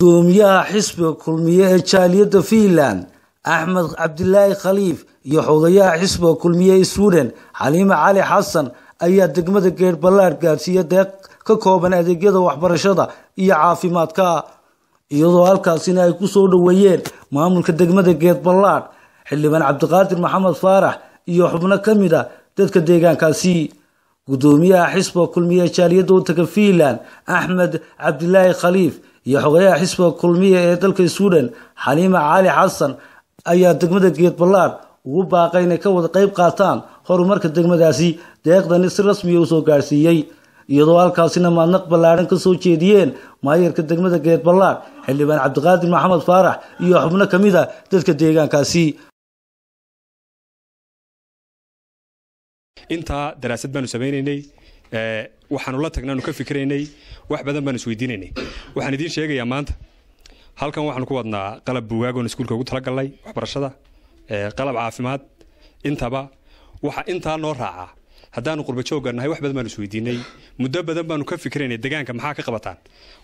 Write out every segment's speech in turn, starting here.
gudoomiyaha xisbiga kulmiye ee jaaliyadda fiinland axmed cabdilaahi khaliif iyo xogayaha xisbiga kulmiye ee sweden xaliime cali xasan ayaa degmada geer ballaadh gaadhsiiya deeq ka kooban adeegyada waxbarashada iyo caafimaadka iyadoo halkaasina ay ku soo dhoweeyeen maamulka degmada geer ballaadh xildhibaan cabdiqaadir maxamed faarax iyo xubno ka mid a dadka deegaankaasi. Gudoomiyaha xisbiga kulmiye ee jaaliyadda waddanka fiinland axmed cabdilaahi khaliif iyo xogayaha xisbiga kulmiye ee dalka sweden xaliime cali xasan ayaa degmada geed ballaadh ugu baaqay inay ka wada qayb qaataan horumarka degmadaasi deeqdani si rasmiya u soo gaadhsiiyey iyadoo halkaasina maadnaq ballaadhan ka soo jeediyeen maayarka degmada geed ballaadh xildhibaan cabdiqaadir maxamed faarax iyo xubno ka mid a dadka deegaankaasi. Intaa daraasad baanu samaynaynay waxaanu la tagnaanu ka fikiraynay wax badan baanu isweydiinaynay waxaan idiin sheegayaa maanta halkan waxaanu ku wadnaa qalab buugaagoon iskuulka ugu talagalnay waxbarashada qalab caafimaad. Intaba waxa intaa noo raacaa haddaanu qurba joogga nahay wax badan baanu isweydiinay muddo badan baanu ka fikiraynay deegaanka maxaa ka qabataan?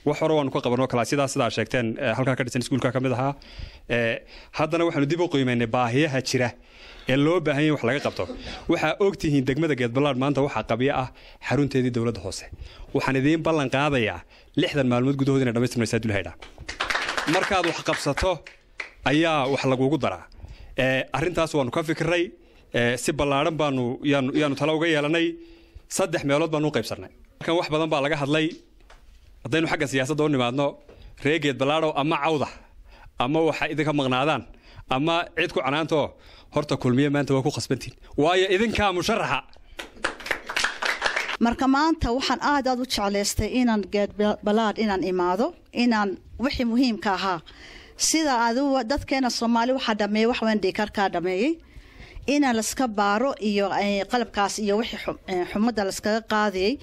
Wax hore waanu ka qabanoo kalaasyadaa sidaa sheegteen halkaa ka dhisan iskuulka ka mid ahaa. Haddana waxaanu dib u qiimaynay baahiyaha jira ee loo baahan yahy wax laga qabto. Waxaa ogtihiin degmada geedballaadh maanta waxaa qabyo ah xarunteedii dowladda hoose. Waxaan idiin ballan qaadayaa lixdan maalmood gudahood inay dhamaystirmaysaa dulhaydha markaad wax qabsato ayaa wax lagugu daraa. Arrintaas waanu ka fikirnay si ballaadhan baanu yaanu talo uga yeelanay. Saddex meelood baanu u qaybsannay halkan wax badan baa laga hadlay. Haddaynu xagga siyaasadda u nimaadno ree geedballaadhow ama cawda ama waxa idinka maqnaadaan ama cid ku canaanto horta kulmiye maanta waa ku khasbantiin waayo idinkaa musharaxa. Marka maanta waxaan aad aad u jeclaystay inaan geedbalaadh inaan imaado inaan wixii muhiimka ahaa. Sida adigu dadkeena soomaali waxaa dhameeyey wax dhiikarkaa dhameeyey inaan laska baaro iyo qalabkaas iyo wixii xumadda laskaga qaadayay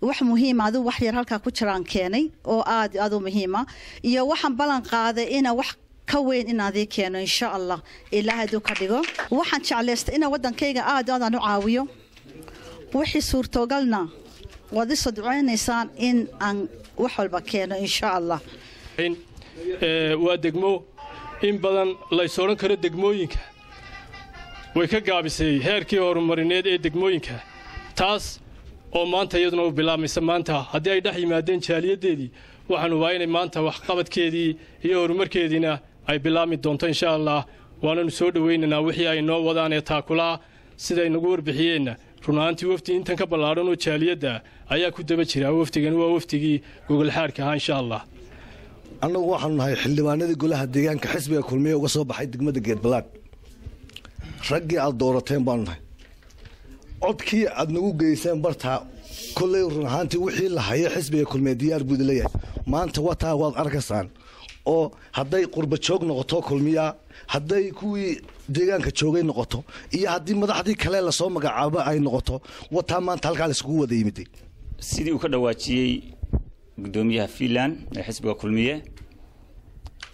wax muhiima adigu wax yar halkaa ku jiraan keenay oo aad aad u muhiima. Iyo waxaan ballan qaaday inaan wax ka weyn inaadii keeno insha allah ilaahay aduu ka dhigo waxaan jeclaystay inaan waddankayga aad aadaan u caawiyo. Wixii suurtogalna waad isoo duceynaysaan in aan wax walba keeno insha allah waa degmo. In badan lays odhan karo degmooyinka. Way ka gaabisay heerkii horumarineed ee degmooyinka. Taas oo maanta iyaduna u bilaabmaysa maanta. Haddii ay dhex yimaadeen jaaliyaddeedii waxaanu waa inay maanta waxqabadkeedii iyo horumarkeediina ay bilaabmi doonto insha allah waananu soo dhowaynaynaa wixii ay noo wadaan ee taakulaha siday nagu warbixiyeenna runahaantii wafdi intan ka ballaadhan oo jaaliyadda ayaa ku daba jira. Wafdigani waa wafdigii gogolxaadhka ahaa insha allah annagu waxaanu nahay xildhibaanadii golaha deegaanka xisbiga kulmiye uga soo baxay degmada geedballaadh raggii aad doorateen baanu nahay. Codkii aad nagu geyseen bartaa kolley run ahaantii wixii la hayo xisbiga kulmiye diyaar leeyahay maanta wataa waad arkaysaan oo hadday qurba joog noqoto kulmiya hadday kuwii deegaanka joogay noqoto iyo haddii madaxdii kale la soo magacaabo ay noqoto wataa maanta halkaa laiskugu wada yimiday sidii uu ka dhawaajiyey gudoomiyaha fiinland ee xisbiga kulmiye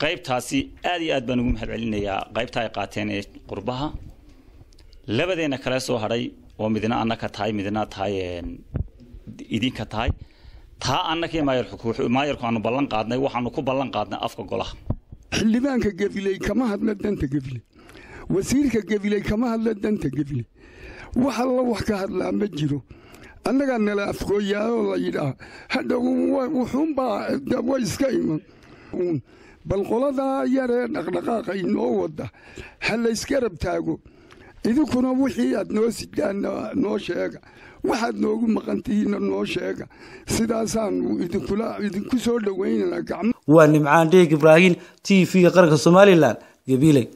qaybtaasi aad iyo aad baan ugu mahad celinayaa qaybta ay qaateen ee qurbaha. Labadeena kale soo hadhay oo midna annaka tahay midna tahay idinka tahay taa annakii maayarku aanu ballan qaadnay waxaanu ku ballan qaadnay afka golaha. Xildhibaanka gabiley kama hadla danta gebile wasiirka gabiley kama hadla danta gebile wax alla wax ka hadlaa ma jiro. Annagaa nala afgooyaao la yidhaah. Hadha wuxuunbaa way iska iman. Bal qoladaa yaree dhaqdhaqaaqa inoo wadda ha laysgarab taago idinkuna wixii aad noo sidaan noo sheega waxaad noogu maqantihiinna noo sheega. Sidaasaanu idinku soo dhowaynanaa waa nimcaan dheeg ibraahin t v qaranka somalilan gabiley